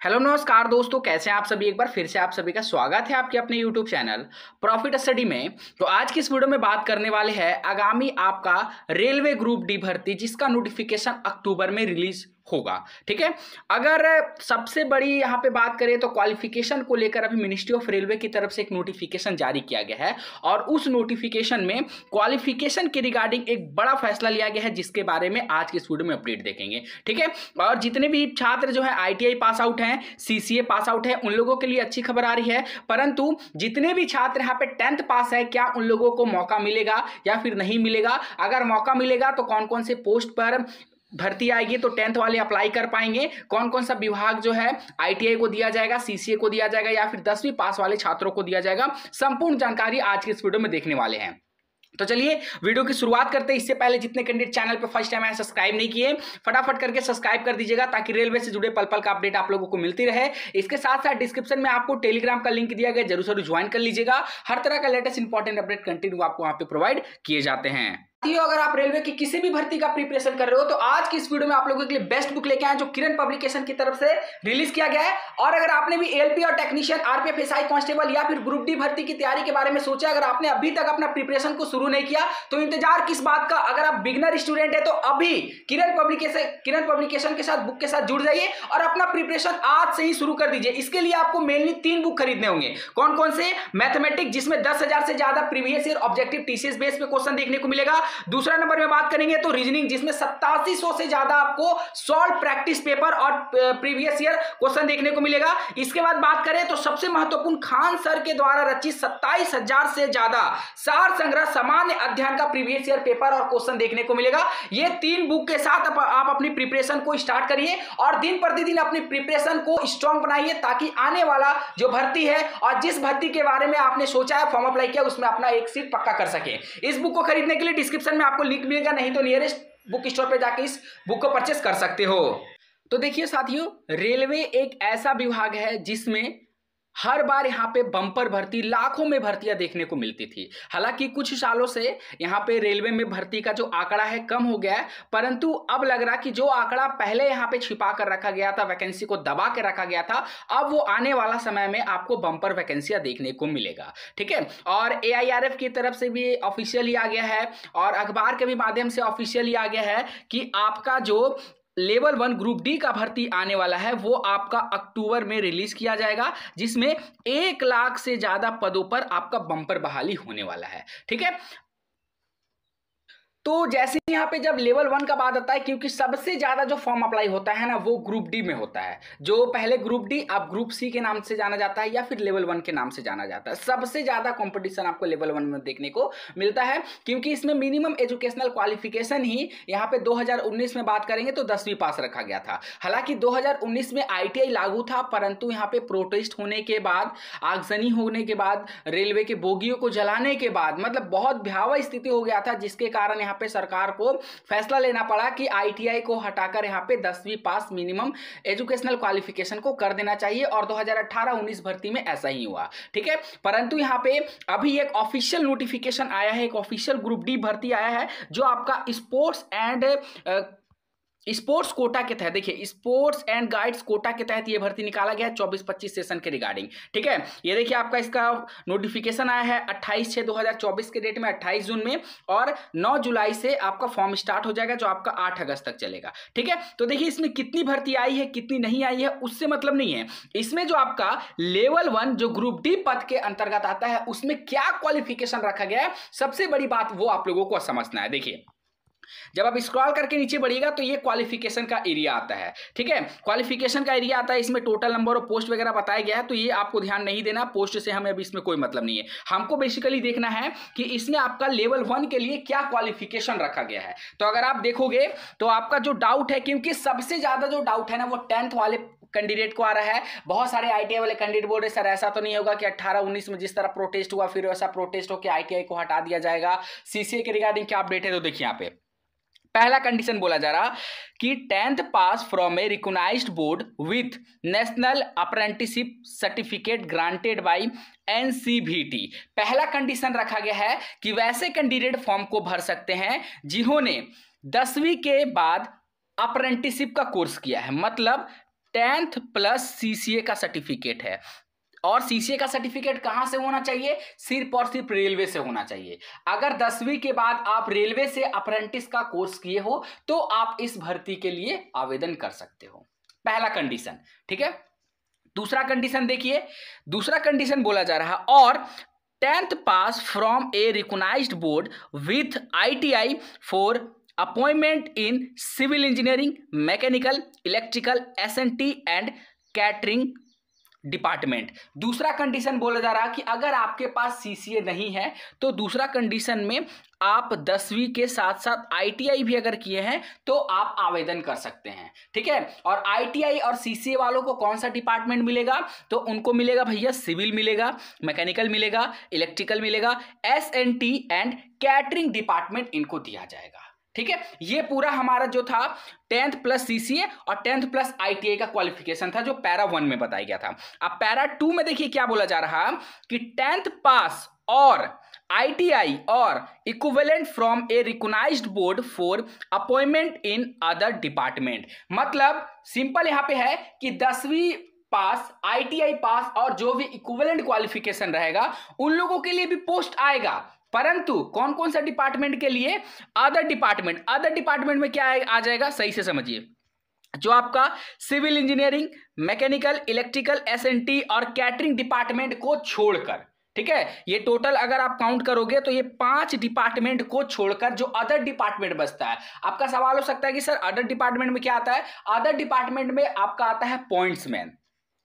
Hello, नमस्कार दोस्तों, कैसे हैं आप सभी? एक बार फिर से आप सभी का स्वागत है आपके अपने यूट्यूब चैनल प्रॉफिट स्टडी में। तो आज की इस वीडियो में बात करने वाले हैं आगामी आपका रेलवे ग्रुप डी भर्ती, जिसका नोटिफिकेशन अक्टूबर में रिलीज़ होगा, ठीक है? अगर सबसे बड़ी यहाँ पे बात करें तो क्वालिफिकेशन को लेकर अभी मिनिस्ट्री ऑफ़ रेलवे की तरफ़ से एक नोटिफिकेशन जारी किया गया है और उस नोटिफिकेशन में क्वालिफिकेशन के रिगार्डिंग एक बड़ा फैसला लिया गया है, जिसके बारे में आज के इस वीडियो में अपडेट देखेंगे, ठीक है? और जितने भी छात्र जो है आईटीआई पास आउट हैं सीसीए पास आउट है, उन लोगों के लिए अच्छी खबर आ रही है। परंतु जितने भी छात्र यहाँ पे टेंथ पास है, क्या उन लोगों को मौका मिलेगा या फिर नहीं मिलेगा? अगर मौका मिलेगा तो कौन कौन से पोस्ट पर भर्ती आएगी तो टेंथ वाले अप्लाई कर पाएँगे। कौन कौन सा विभाग जो है आईटीआई को दिया जाएगा सीसीए को दिया जाएगा या फिर दसवीं पास वाले छात्रों को दिया जाएगा, संपूर्ण जानकारी आज के इस वीडियो में देखने वाले हैं। तो चलिए, वीडियो की शुरुआत करते हैं। इससे पहले जितने कैंडिडेट चैनल पर फ़र्स्ट टाइम आए सब्सक्राइब नहीं किए, फटाफट करके सब्सक्राइब कर दीजिएगा ताकि रेलवे से जुड़े पल पल का अपडेट आप लोगों को मिलती रहे। इसके साथ साथ डिस्क्रिप्शन में आपको टेलीग्राम का लिंक दिया गया, ज़रूर ज़रूर ज्वाइन कर लीजिएगा। हर तरह का लेटेस्ट इंपॉर्टेंट अपडेट कंटिन्यू आपको वहाँ पे प्रोवाइड किए जाते हैं। साथियों अगर आप रेलवे की किसी भी भर्ती का प्रिपरेशन कर रहे हो तो आज की इस वीडियो में आप लोगों के लिए बेस्ट बुक लेके आए जो किरण पब्लिकेशन की तरफ़ से रिलीज़ किया गया है। और अगर आपने भी एलपी और टेक्नीशियन आरपीएफ एसआई कांस्टेबल या फिर ग्रुप डी भर्ती की तैयारी के बारे में सोचा अगर आपने अभी तक अपना प्रिपरेशन को शुरू नहीं किया तो इंतज़ार किस बात का, अगर आप बिगनर स्टूडेंट है तो अभी किरण पब्लिकेशन किरण पब्लिकेशन के साथ बुक के साथ जुड़ जाइए और अपना प्रिपरेशन आज से ही शुरू कर दीजिए। इसके लिए आपको मेनली तीन बुक खरीदने होंगे। कौन कौन से? मैथमेटिक्स जिसमें दस से ज़्यादा previous year objective TCS base पे क्वेश्चन देखने को मिलेगा। दूसरा नंबर में बात करेंगे तो रीजनिंग जिसमें सत्तासी सौ ज़्यादा आपको सॉल्व प्रैक्टिस पेपर और प्रीवियस ईयर क्वेश्चन देखने को मिलेगा। इसके बाद बात करें तो सबसे महत्वपूर्ण खान सर के द्वारा रचित सत्ताईस से ज़्यादा सार संग्रह सामान्य अध्ययन का प्रीवियस ईयर पेपर और क्वेश्चन देखने को मिलेगा। ये तीन बुक के साथ आप अपनी प्रिपरेशन को स्टार्ट करिए और दिन प्रतिदिन अपनी प्रिपरेशन को स्ट्रॉन्ग बनाइए ताकि आने वाला जो भर्ती है और जिस भर्ती के बारे में आपने सोचा है फॉर्म अप्लाई किया, उसमें अपना एक सीट पक्का कर सके। इस बुक को खरीदने के लिए डिस्क्रिप्शन में आपको लिंक मिलेगा, नहीं तो नियरेस्ट बुक स्टोर पर जाके इस बुक को परचेस कर सकते हो। तो देखिए साथियों रेलवे एक ऐसा विभाग है जिसमें हर बार यहाँ पे बम्पर भर्ती लाखों में भर्तियाँ देखने को मिलती थी। हालाँकि कुछ सालों से यहाँ पे रेलवे में भर्ती का जो आंकड़ा है कम हो गया है, परंतु अब लग रहा कि जो आंकड़ा पहले यहाँ पे छिपा कर रखा गया था, वैकेंसी को दबा के रखा गया था, अब वो आने वाला समय में आपको बम्पर वैकेंसियाँ देखने को मिलेगा। ठीक है? और एआईआरएफ की तरफ़ से भी ऑफिशियली आ गया है, और अखबार के भी माध्यम से ऑफिशियली आ गया है कि आपका जो लेवल वन ग्रुप डी का भर्ती आने वाला है, वो आपका अक्टूबर में रिलीज़ किया जाएगा, जिसमें एक लाख से ज़्यादा पदों पर आपका बंपर बहाली होने वाला है। ठीक है? तो जैसे यहाँ पे जब लेवल वन का बात आता है, क्योंकि सबसे ज़्यादा जो फॉर्म अप्लाई होता है ना, वो ग्रुप डी में होता है। जो पहले ग्रुप डी, अब ग्रुप सी के नाम से जाना जाता है या फिर लेवल वन के नाम से जाना जाता है। सबसे ज़्यादा कंपटीशन आपको लेवल वन में देखने को मिलता है, क्योंकि इसमें मिनिमम एजुकेशनल क्वालिफिकेशन ही यहाँ पे दो हज़ार उन्नीस में बात करेंगे तो दसवीं पास रखा गया था। हालाँकि दो हज़ार उन्नीस में आईटीआई लागू था, परंतु यहाँ पे प्रोटेस्ट होने के बाद, आगजनी होने के बाद, रेलवे के बोगियों को जलाने के बाद मतलब बहुत भयावह स्थिति हो गया था, जिसके कारण यहाँ पे सरकार को फैसला लेना पड़ा कि आईटीआई को हटाकर यहाँ पे दसवीं पास मिनिमम एजुकेशनल क्वालिफिकेशन को कर देना चाहिए और 2018-19 भर्ती में ऐसा ही हुआ। ठीक है? परंतु यहाँ पे अभी एक ऑफिशियल नोटिफिकेशन आया है, एक ऑफिशियल ग्रुप डी भर्ती आया है, जो आपका स्पोर्ट्स एंड स्पोर्ट्स कोटा के तहत, देखिए, स्पोर्ट्स एंड गाइड्स कोटा के तहत ये भर्ती निकाला गया है चौबीस पच्चीस सेशन के रिगार्डिंग, ठीक है? ये देखिए, आपका इसका नोटिफिकेशन आया है अट्ठाईस छः दो हज़ार चौबीस के डेट में, अट्ठाईस जून में, और नौ जुलाई से आपका फॉर्म स्टार्ट हो जाएगा, जो आपका आठ अगस्त तक चलेगा, ठीक है? तो देखिए, इसमें कितनी भर्ती आई है, कितनी नहीं आई है, उससे मतलब नहीं है। इसमें जो आपका लेवल वन, जो ग्रुप डी पद के अंतर्गत आता है, उसमें क्या क्वालिफिकेशन रखा गया है, सबसे बड़ी बात वो आप लोगों को समझना है, देखिए। जब आप स्क्रॉल करके नीचे बढ़िएगा तो ये क्वालिफिकेशन का एरिया आता है, ठीक है? क्वालिफिकेशन का एरिया आता है, इसमें टोटल नंबर और पोस्ट वगैरह बताया गया है तो ये आपको ध्यान नहीं देना पोस्ट से हमें अभी इसमें कोई मतलब नहीं है। हमको बेसिकली देखना है कि इसमें आपका लेवल वन के लिए क्या क्वालिफिकेशन रखा गया है। तो अगर आप देखोगे तो आपका जो डाउट है, क्योंकि सबसे ज़्यादा जो डाउट है ना, वो टेंथ वाले कैंडिडेट को आ रहा है। बहुत सारे आईटीआई वाले कैंडिडेट बोल रहे सर, ऐसा तो नहीं होगा कि 18 19 में जिस तरह प्रोटेस्ट हुआ, फिर वैसा प्रोटेस्ट होकर आईटीआई को हटा दिया जाएगा। सीसीए के रिगार्डिंग क्या अपडेट है तो देखिए यहाँ पे। पहला कंडीशन बोला जा रहा कि tenth pass from a recognised board with national apprenticeship certificate granted by NCVT पहला कंडीशन रखा गया है कि वैसे कैंडिडेट फॉर्म को भर सकते हैं जिन्होंने दसवीं के बाद अप्रेंटिसिप का कोर्स किया है। मतलब टेंथ प्लस सीसीए का सर्टिफिकेट है। और सीसीए का सर्टिफिकेट कहाँ से होना चाहिए? सिर्फ़ और सिर्फ़ रेलवे से होना चाहिए। अगर दसवीं के बाद आप रेलवे से अप्रेंटिस का कोर्स किए हो तो आप इस भर्ती के लिए आवेदन कर सकते हो। पहला कंडीशन ठीक है? दूसरा कंडीशन देखिए। दूसरा कंडीशन बोला जा रहा है, और tenth pass from a recognised board with ITI for appointment in civil engineering mechanical electrical S N T and catering department. दूसरा कंडीशन बोला जा रहा कि अगर आपके पास सीसीए नहीं है तो दूसरा कंडीशन में आप दसवीं के साथ साथ आईटीआई भी अगर किए हैं तो आप आवेदन कर सकते हैं। ठीक है? और आईटीआई और सीसीए वालों को कौन सा डिपार्टमेंट मिलेगा? तो उनको मिलेगा भैया सिविल मिलेगा, मैकेनिकल मिलेगा, इलेक्ट्रिकल मिलेगा S N T and catering department इनको दिया जाएगा। ठीक है? ये पूरा हमारा जो था, टेंथ प्लस सीसीए और टेंथ प्लस आईटीआई का क्वालिफिकेशन था, जो पैरा वन में बताया गया था। अब पैरा टू में देखिए क्या बोला जा रहा कि टेंथ पास और आईटीआई और equivalent from a recognised board for appointment in other department मतलब सिंपल यहाँ पे है कि दसवीं पास आईटीआई पास और जो भी इक्विवेलेंट क्वालिफिकेशन रहेगा, उन लोगों के लिए भी पोस्ट आएगा। परंतु कौन कौन सा डिपार्टमेंट के लिए अदर डिपार्टमेंट अदर डिपार्टमेंट में क्या आ जाएगा, सही से समझिए। जो आपका civil engineering mechanical electrical SNT और कैटरिंग डिपार्टमेंट को छोड़कर, ठीक है? ये टोटल अगर आप काउंट करोगे तो ये पाँच डिपार्टमेंट को छोड़कर जो अदर डिपार्टमेंट बचता है, आपका सवाल हो सकता है कि, सर अदर डिपार्टमेंट में क्या आता है? अदर डिपार्टमेंट में आपका आता है पॉइंट्समैन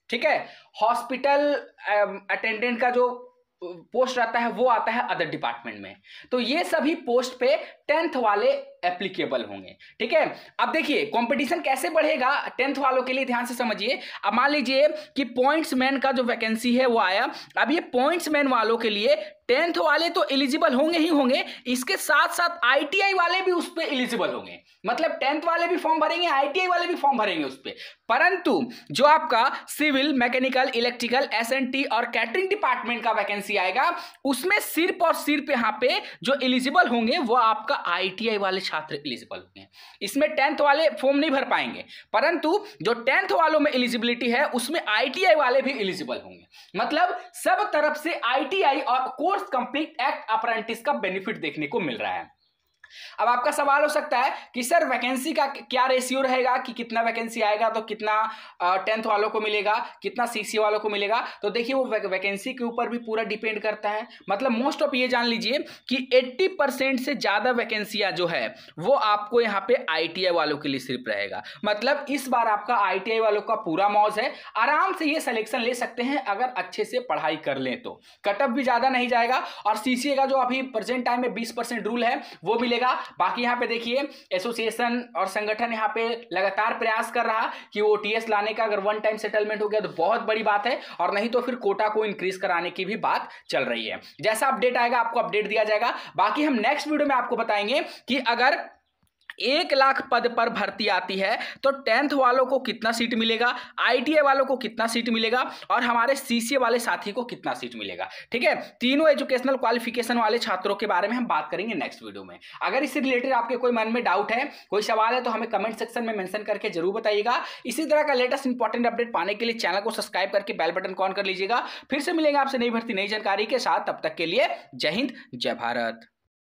ठीक है? हॉस्पिटल अटेंडेंट का जो पोस्ट आता है वो आता है अदर डिपार्टमेंट में। तो ये सभी पोस्ट पे टेंथ वाले एप्लीकेबल होंगे। ठीक है? अब देखिए कंपटीशन कैसे बढ़ेगा? टेंथ वालों के लिए ध्यान से समझिए। अब मान लीजिए कि पॉइंट्स मैन का जो वैकेंसी है, वो आया। अब ये पॉइंट्स मैन वालों के लिए टेंथ वाले तो एलिजिबल होंगे ही होंगे। इसके साथ साथ आईटीआई वाले भी उस पर एलिजिबल होंगे। मतलब टेंथ वाले भी फॉर्म भरेंगे आईटीआई वाले भी फॉर्म भरेंगे उस पर परंतु जो आपका सिविल मैकेनिकल इलेक्ट्रिकल एसएनटी और कैटरिंग डिपार्टमेंट का वैकेंसी आएगा, उसमें सिर्फ़ और सिर्फ़ यहाँ पे जो एलिजिबल होंगे, वो आपका आईटीआई वाले छात्र एलिजिबल होंगे इसमें टेंथ वाले फॉर्म नहीं भर पाएँगे। परंतु जो टेंथ वालों में एलिजिबिलिटी है, उसमें आईटीआई वाले भी एलिजिबल होंगे। मतलब सब तरफ़ से आईटीआई और कोर्स कंप्लीट एक्ट अप्रेंटिस का बेनिफिट देखने को मिल रहा है। अब आपका सवाल हो सकता है कि सर वैकेंसी का क्या रेशियो रहेगा? कि कितना वैकेंसी आएगा तो कितना टेंथ वालों को मिलेगा? कितना सीसी वालों को मिलेगा? तो देखिए वो वैकेंसी के ऊपर भी पूरा डिपेंड करता है। मतलब मोस्ट ऑफ़ ये जान लीजिए कि 80 परसेंट से ज़्यादा वैकेंसियाँ जो है, वो आपको यहाँ पे आई वालों के लिए सिर्फ़ रहेगा। मतलब इस बार आपका आईटीआई वालों का पूरा मौज है। आराम से ये सिलेक्शन ले सकते हैं अगर अच्छे से पढ़ाई कर लें तो। कटअप भी ज़्यादा नहीं जाएगा और सी का जो अभी प्रेजेंट टाइम में बीस रूल है, वो मिलेगा मिलेगा बाकी यहाँ पे देखिए एसोसिएशन और संगठन यहाँ पे लगातार प्रयास कर रहा कि वो टीएस लाने का अगर वन टाइम सेटलमेंट हो गया तो बहुत बड़ी बात है और नहीं तो फिर कोटा को इंक्रीज कराने की भी बात चल रही है। जैसा अपडेट आएगा, आपको अपडेट दिया जाएगा। बाकी हम नेक्स्ट वीडियो में आपको बताएँगे कि अगर एक लाख पद पर भर्ती आती है तो टेंथ वालों को कितना सीट मिलेगा? आईटीआई वालों को कितना सीट मिलेगा? और हमारे सीसीए वाले साथी को कितना सीट मिलेगा? ठीक है? तीनों एजुकेशनल क्वालिफिकेशन वाले छात्रों के बारे में हम बात करेंगे नेक्स्ट वीडियो में। अगर इससे रिलेटेड आपके कोई मन में डाउट है, कोई सवाल है तो हमें कमेंट सेक्शन में मैंशन करके ज़रूर बताइएगा। इसी तरह का लेटेस्ट इंपॉर्टेंट अपडेट पाने के लिए चैनल को सब्सक्राइब करके बेल बटन कॉन कर लीजिएगा। फिर से मिलेंगे आपसे नई भर्ती, नई जानकारी के साथ। तब तक के लिए जय हिंद, जय भारत।